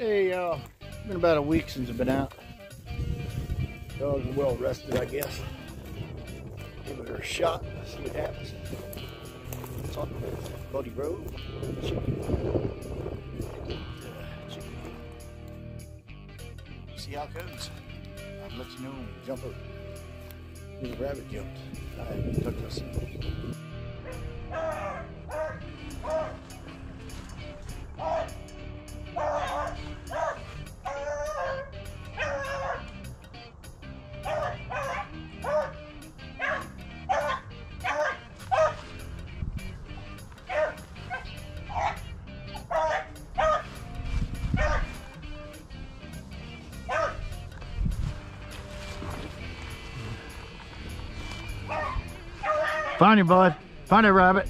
Hey, uh, been about a week since I've been out. Dogs are well rested, I guess. Give it a shot, see what happens. Talking with Buddy Ro. See how it goes. I'll let you know when we jump over. There's a rabbit jumped. I took this. Find him, bud. Find a rabbit.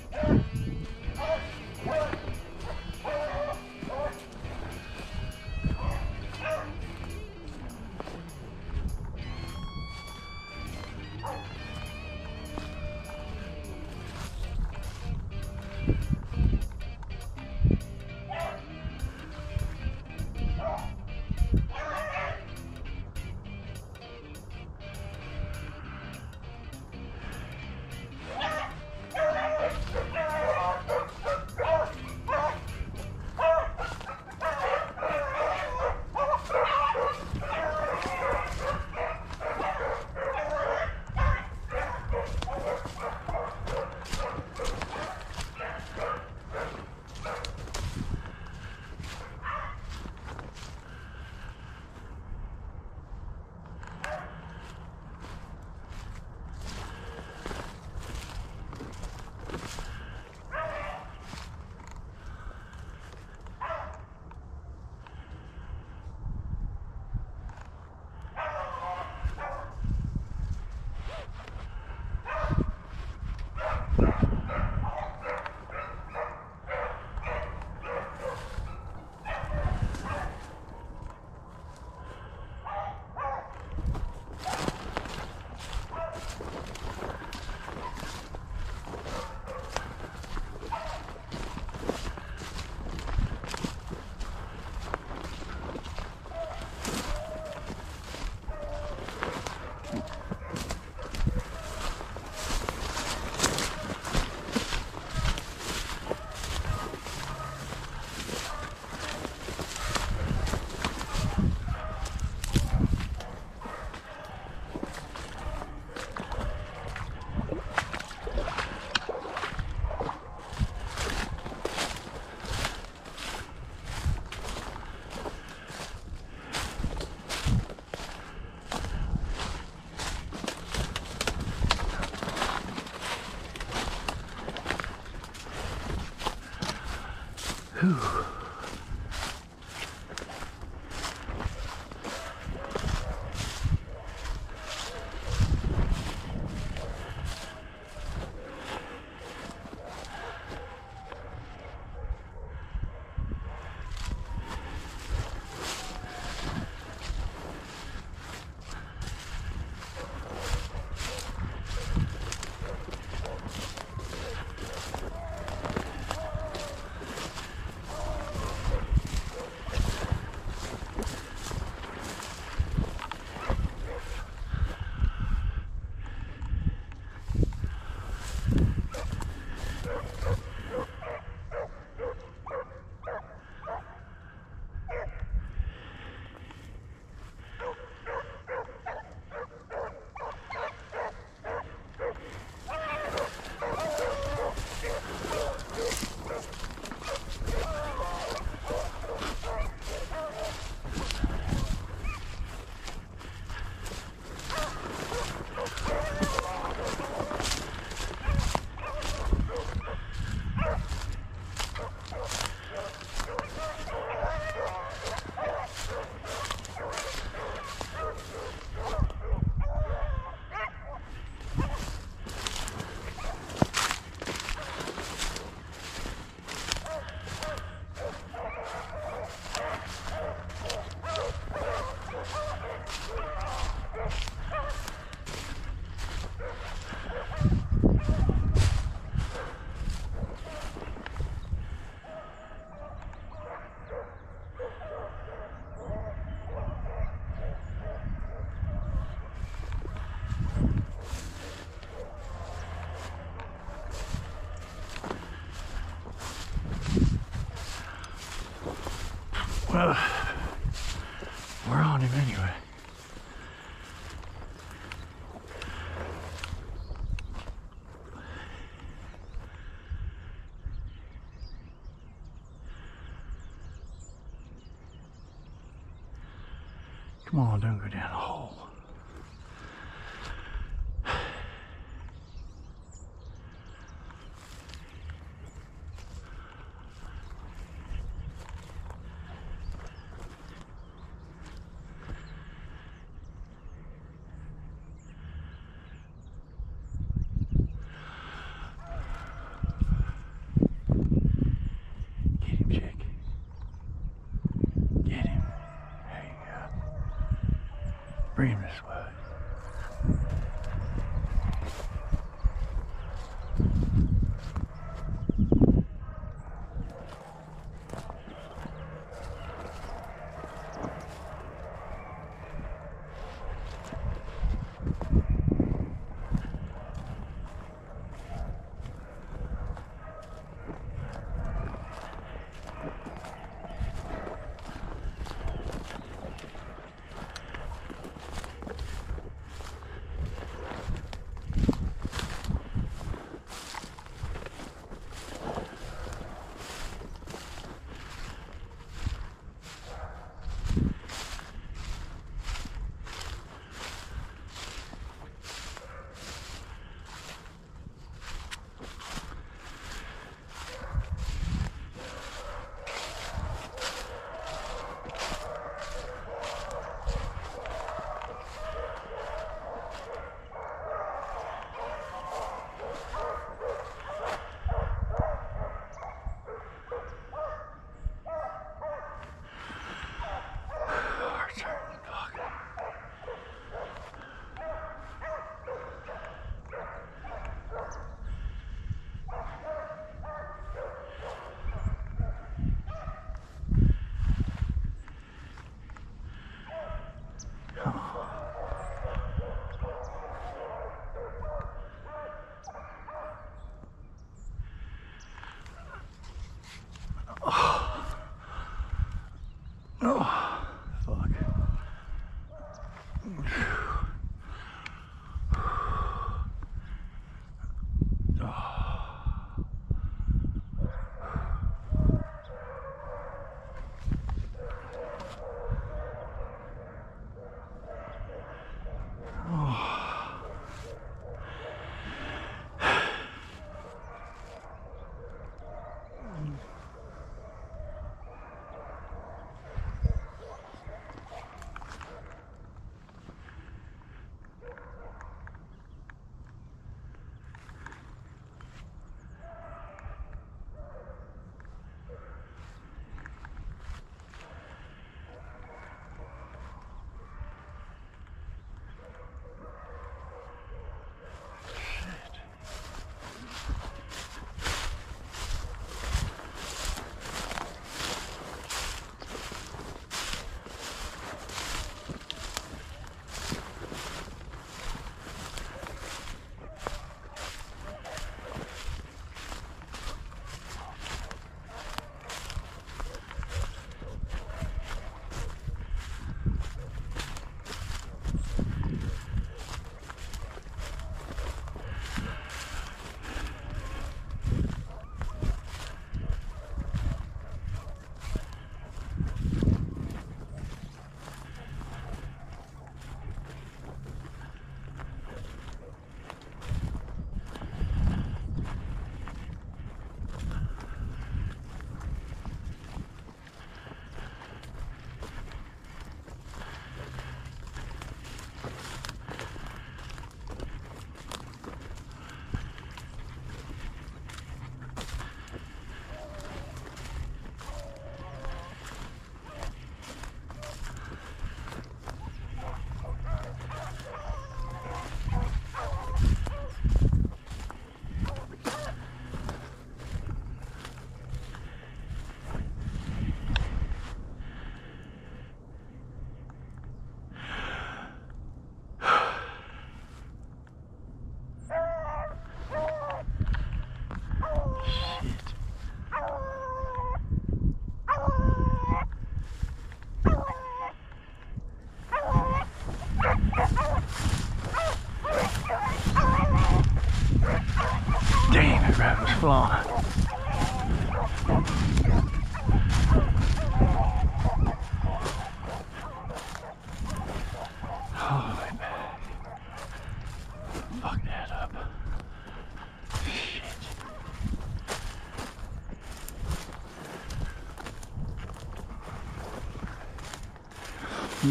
Come on, don't go down the hole.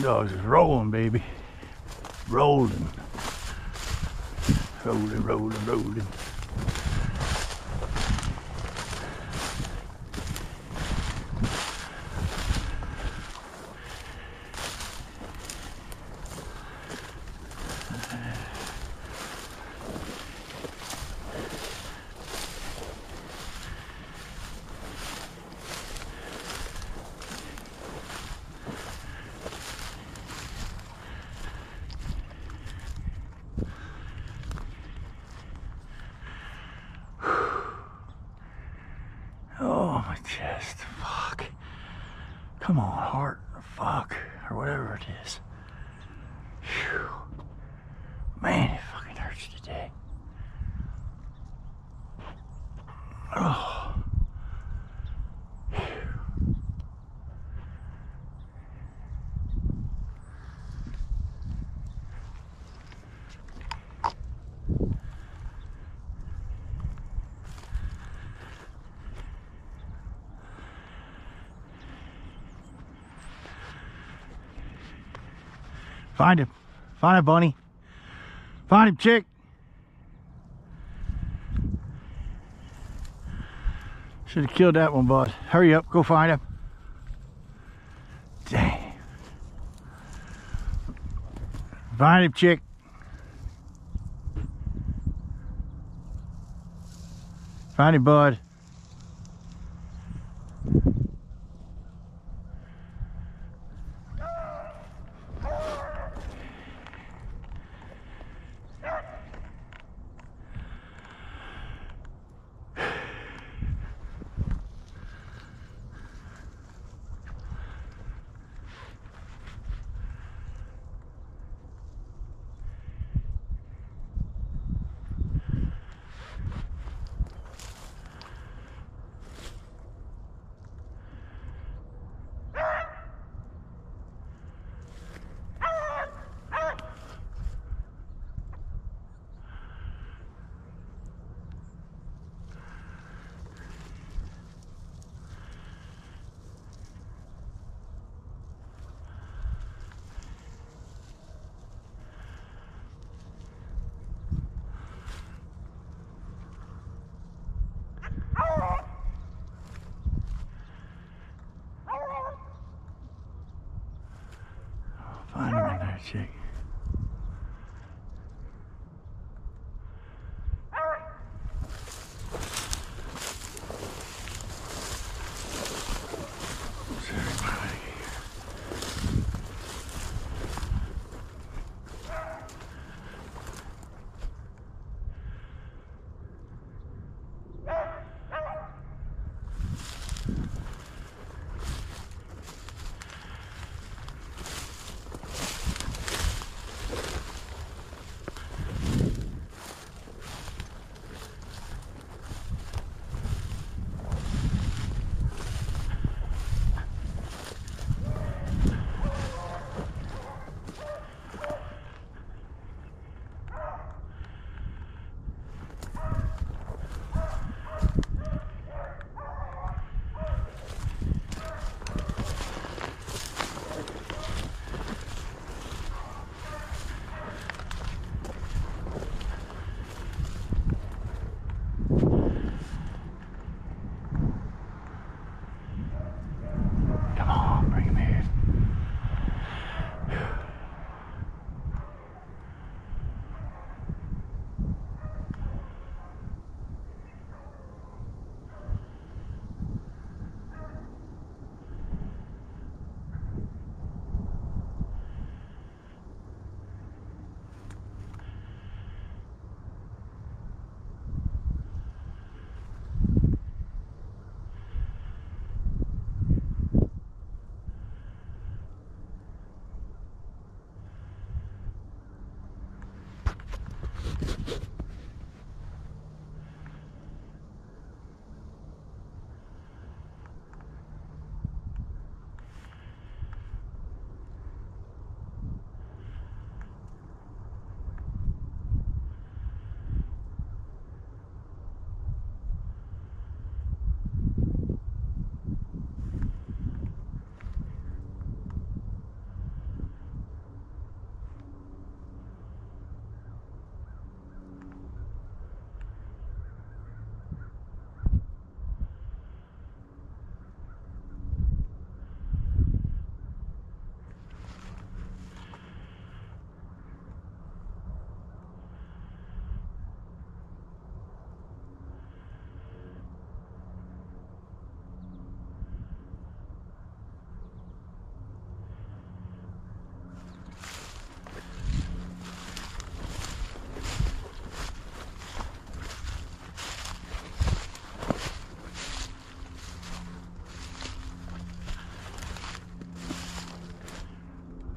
Dogs is rolling, baby. Rolling. Rolling, rolling, rolling. Oh, chest. Fuck. Come on, heart. Fuck. Or whatever it is. Phew. Man, it fucking hurts today. Oh. Find him. Find him, bunny. Find him, chick. Should have killed that one, bud. Hurry up. Go find him. Dang. Find him, chick. Find him, bud.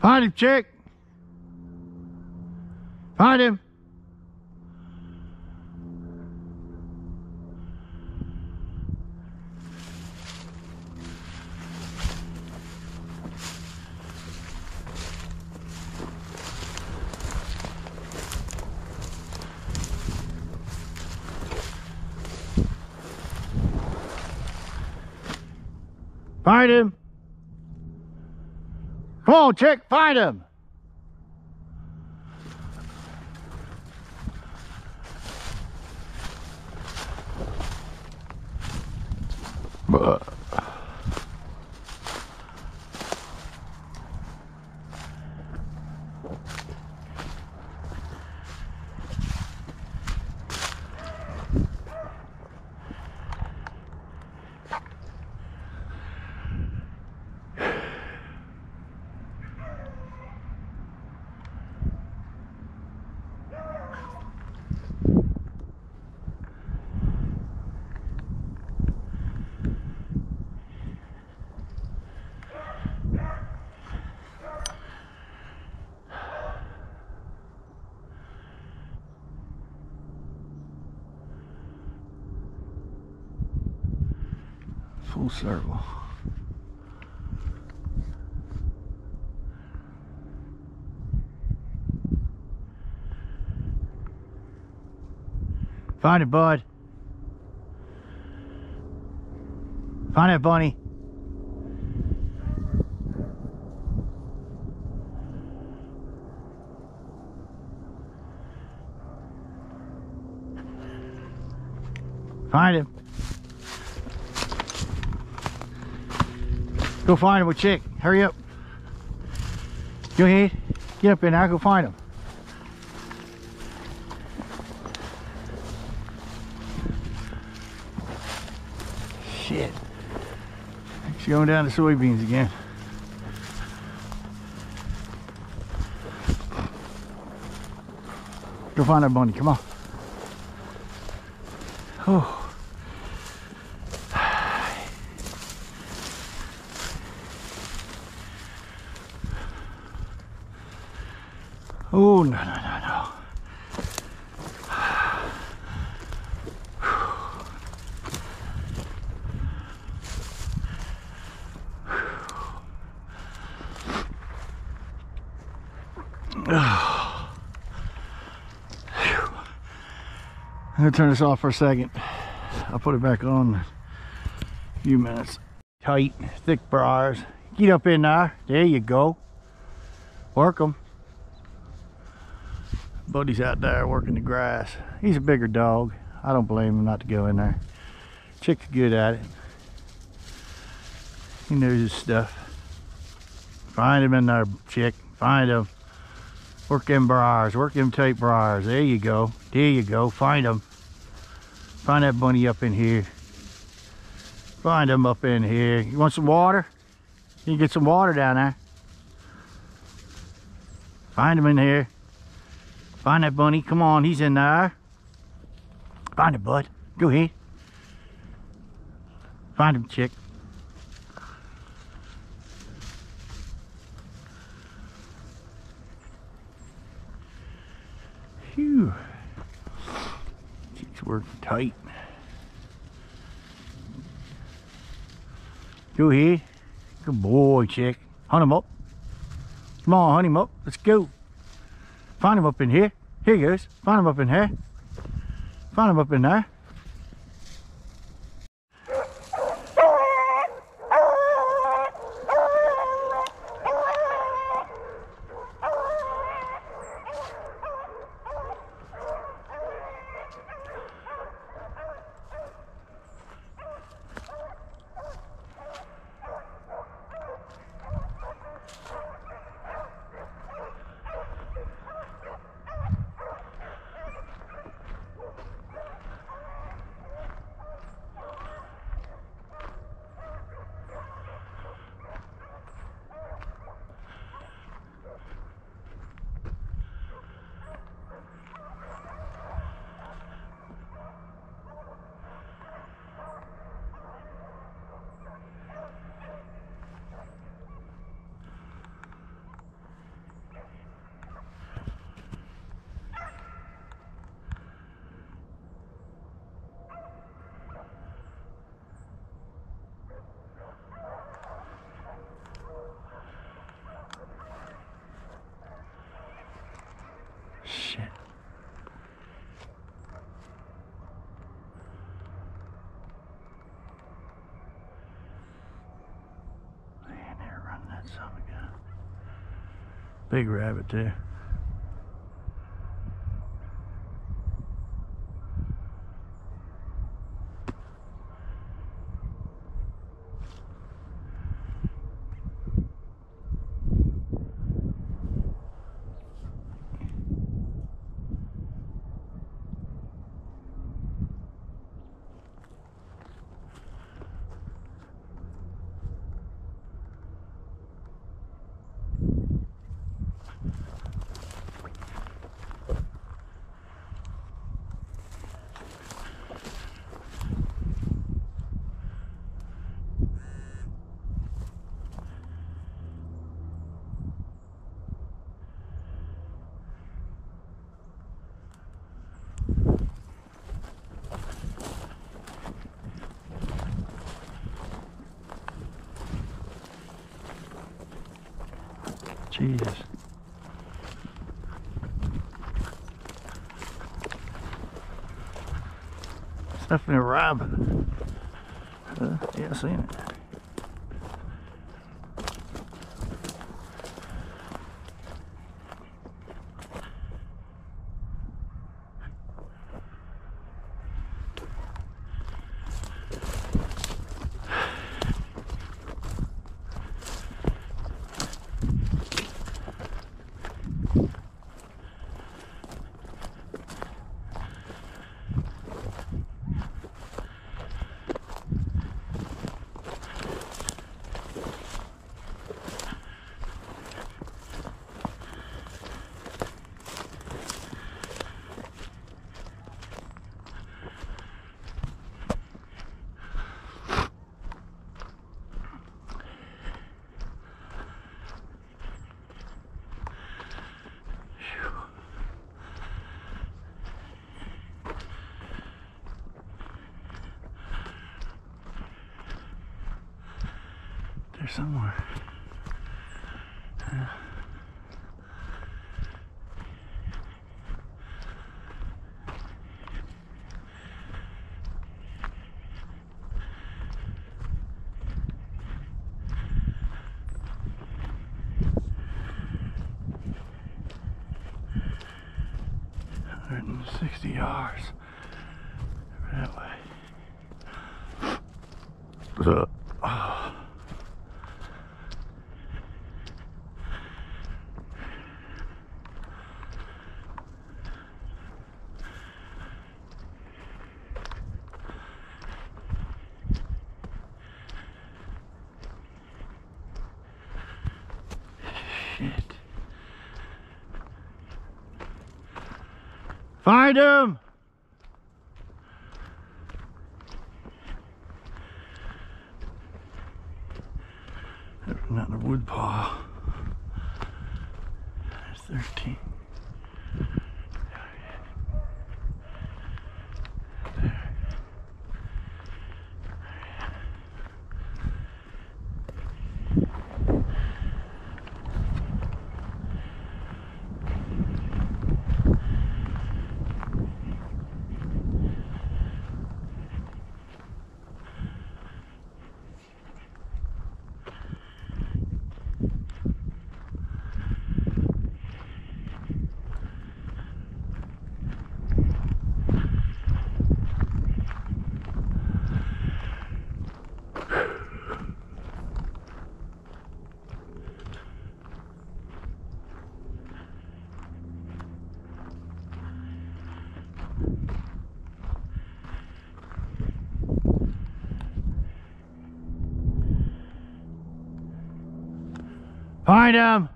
Find him, chick. Find him. Find him. Come on, chick, find him. Buh. Circle. Find it, bud. Find it, bunny. Find him. Go find him with chick. Hurry up. Go ahead. Get up there. Go find him. Shit. She's going down to soybeans again. Go find that bunny. Come on. Oh. Oh, no, no, no, no. I'm gonna turn this off for a second. I'll put it back on in a few minutes. Tight, thick briars. Get up in there. There you go. Work them. Buddy's out there working the grass. He's a bigger dog. I don't blame him not to go in there. Chick's good at it. He knows his stuff. Find him in there, chick. Find him. Work them briars. Work them tight briars. There you go. There you go. Find them. Find that bunny up in here. Find him up in here. You want some water? You can get some water down there. Find him in here. Find that bunny. Come on, he's in there. Find it, bud. Go ahead. Find him, chick. Chick's working tight. Go ahead. Good boy, chick. Hunt him up. Come on, hunt him up. Let's go. Find him up in here. Here he goes. Find him up in here. Find him up in there. Big rabbit too. Jesus. It's definitely a rabbit. Uh, yeah, I seen it. There somewhere. Yeah. Hundred and sixty yards. That way. Uh, oh. Shit. Find him! Not a wood pile. There's 13. Find him!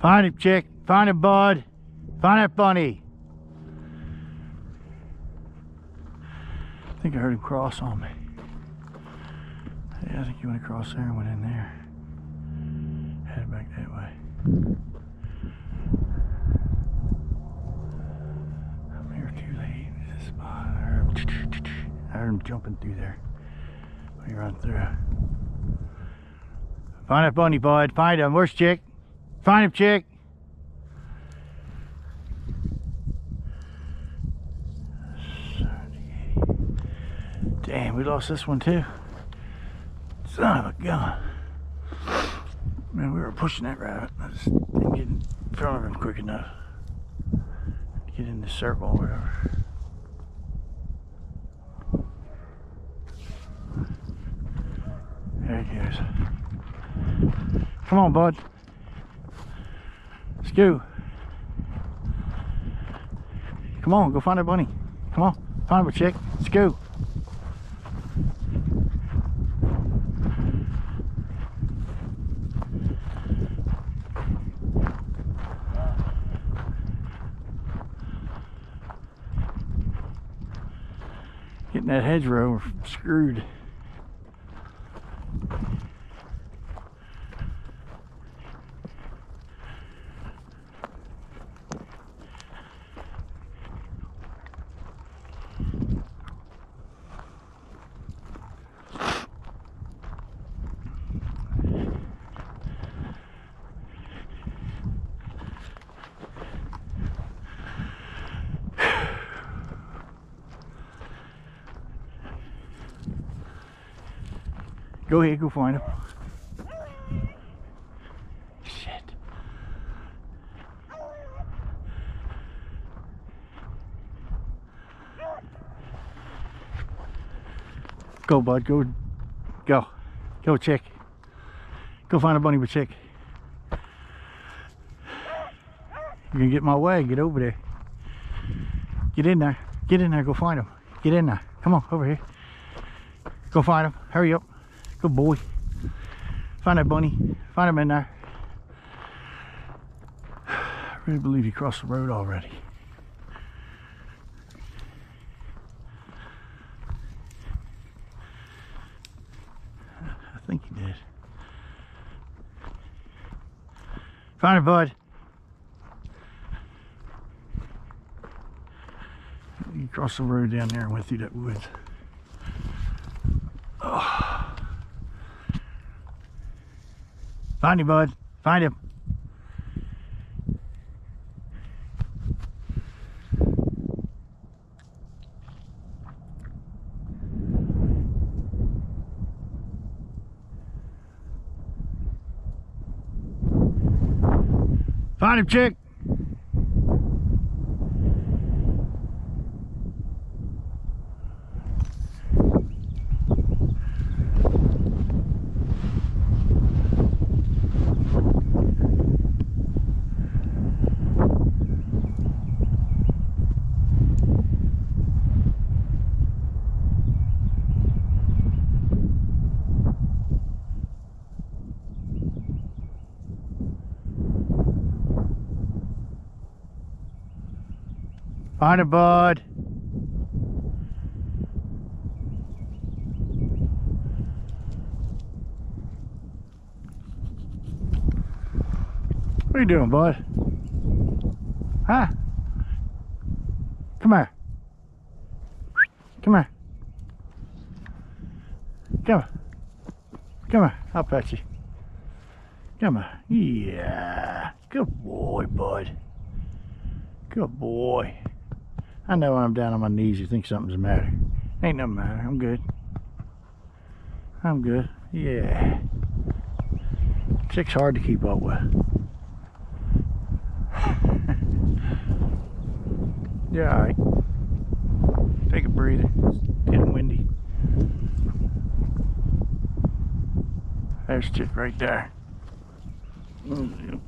Find him, chick. Find him, bud. Find that bunny. I think I heard him cross on me. Yeah, I think he went across there and went in there. Headed back that way. heard him jumping through there when he ran through. Find that bunny, bud. Find him. Where's Chick? Find him, Chick. Damn, we lost this one too. Son of a gun. Man, we were pushing that rabbit. I just didn't get in front of him quick enough. Get in the circle or whatever. Come on, bud. Go. Come on, go find a bunny. Come on, find a chick. Go. Getting that hedgerow, screwed. Go find him. Shit. Go, bud. Go. Go. Go, chick. Go find a bunny with chick. You're gonna get my way. Get over there. Get in there. Get in there. Go find him. Get in there. Come on, over here. Go find him. Hurry up. Good boy. Find that bunny. Find him in there. I really believe he crossed the road already. I think he did. Find him, bud. He crossed the road down there and went through that woods. Find him, bud. Find him. Find him, chick. Find it, bud. What are you doing, bud? Huh? Come here. Come here. Come here. Come here. I'll pet you. Come here. Yeah. Good boy, bud. Good boy. I know I'm down on my knees you think something's the matter. Ain't nothing matter. I'm good. I'm good. Yeah. Chick's hard to keep up with. yeah, alright. Take a breather. It's getting windy. There's Chick right there. Mm,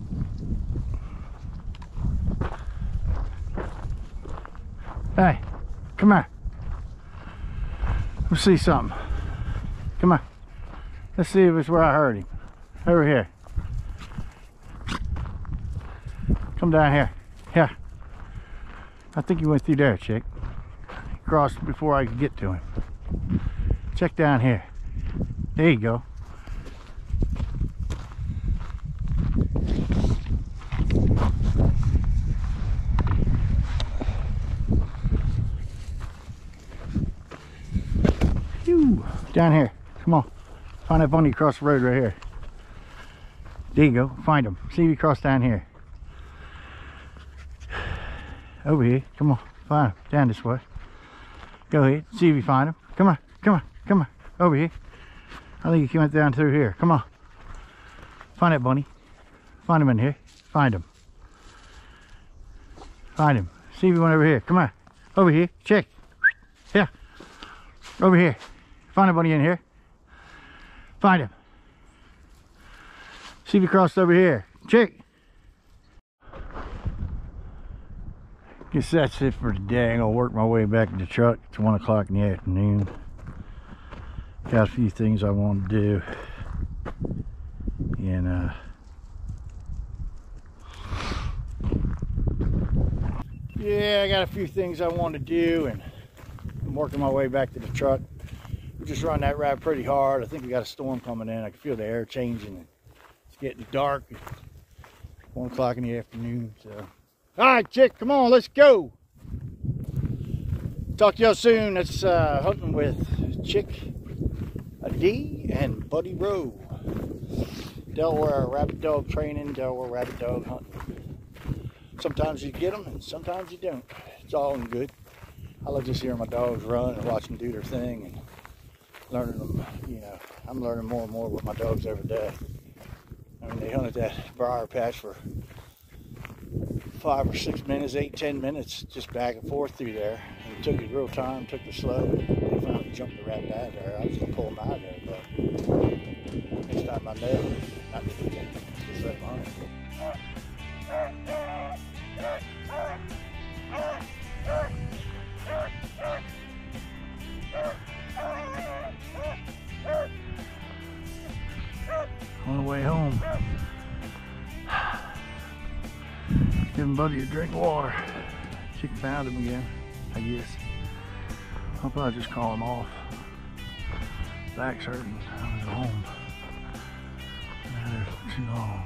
Hey, come here. Let's see something. Come on. Let's see if it's where I heard him. Over here. Come down here. Here. I think he went through there, chick. Crossed before I could get to him. Check down here. There you go. Down here. Come on. Find that bunny across the road right here. There you go. Find him. See if he crossed down here. Over here. Come on. Find him. Down this way. Go ahead. See if you find him. Come on. Come on, come on. Over here. I think he went down through here. Come on. Find that bunny. Find him in here. Find him. Find him. See if he went over here. Come on. Over here. Check. Yeah. Over here. Find a bunny in here. Find him. See if he crossed over here. Check. Guess that's it for today. I'm gonna work my way back to the truck. It's one o'clock in the afternoon. Got a few things I want to do. And uh Yeah, I got a few things I want to do and I'm working my way back to the truck. We just run that ride pretty hard. I think we got a storm coming in. I can feel the air changing. It's getting dark. One o'clock in the afternoon. So, all right, chick, come on, let's go. Talk to y'all soon. That's uh, hunting with Chick, D, and Buddy Ro. Delaware rabbit dog training, Delaware rabbit dog hunting. Sometimes you get them, and sometimes you don't. It's all in good. I love just hearing my dogs run and watch them do their thing and learning them. You know, I'm learning more and more with my dogs every day. I mean, they hunted that briar patch for five or six minutes, eight, ten minutes, just back and forth through there. And it took it real time, took it slow. They finally jumped the rabbit out of there. I was gonna pull them out of there, but next time I know, not to do that. Just let them hunt. On the way home. Giving Buddy a drink of water. Chick found him again, I guess. I'll probably just call him off. Back's hurting. I'm at home. Out there too long.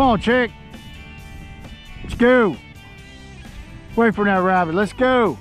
Come on, chick. Let's go. Wait for that rabbit. Let's go.